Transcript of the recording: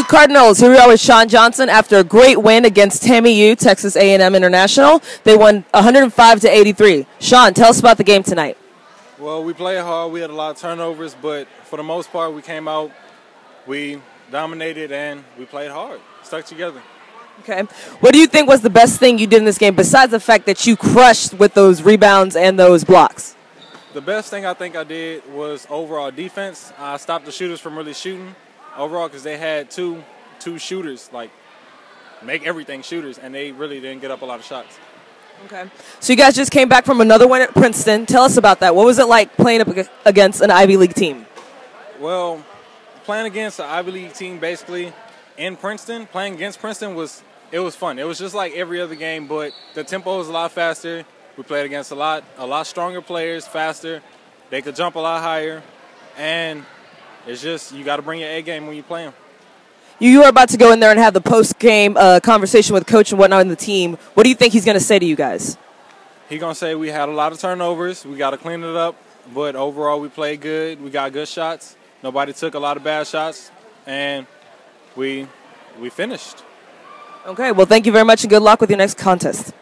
Cardinals. Here we are with Sean Johnson after a great win against TAMIU, Texas A&M International. They won 105 to 83. Sean, tell us about the game tonight. Well, we played hard. We had a lot of turnovers, but for the most part, we came out, we dominated, and we played hard. Stuck together. Okay. What do you think was the best thing you did in this game besides the fact that you crushed with those rebounds and those blocks? The best thing I think I did was overall defense. I stopped the shooters from really shooting overall because they had two two shooters like make everything shooters, and they really didn't get up a lot of shots. Okay. So you guys just came back from another win at Princeton. Tell us about that. What was it like playing up against an Ivy League team? Well, playing against an Ivy League team basically in Princeton, playing against Princeton was it was fun. It was just like every other game, but the tempo was a lot faster. We played against a lot a lot stronger players, faster. They could jump a lot higher, and it's just you got to bring your A game when you play them. You are about to go in there and have the post game uh, conversation with coach and whatnot in the team. What do you think he's going to say to you guys? He's going to say we had a lot of turnovers. We got to clean it up, but overall we played good. We got good shots. Nobody took a lot of bad shots, and we we finished. Okay. Well, thank you very much, and good luck with your next contest.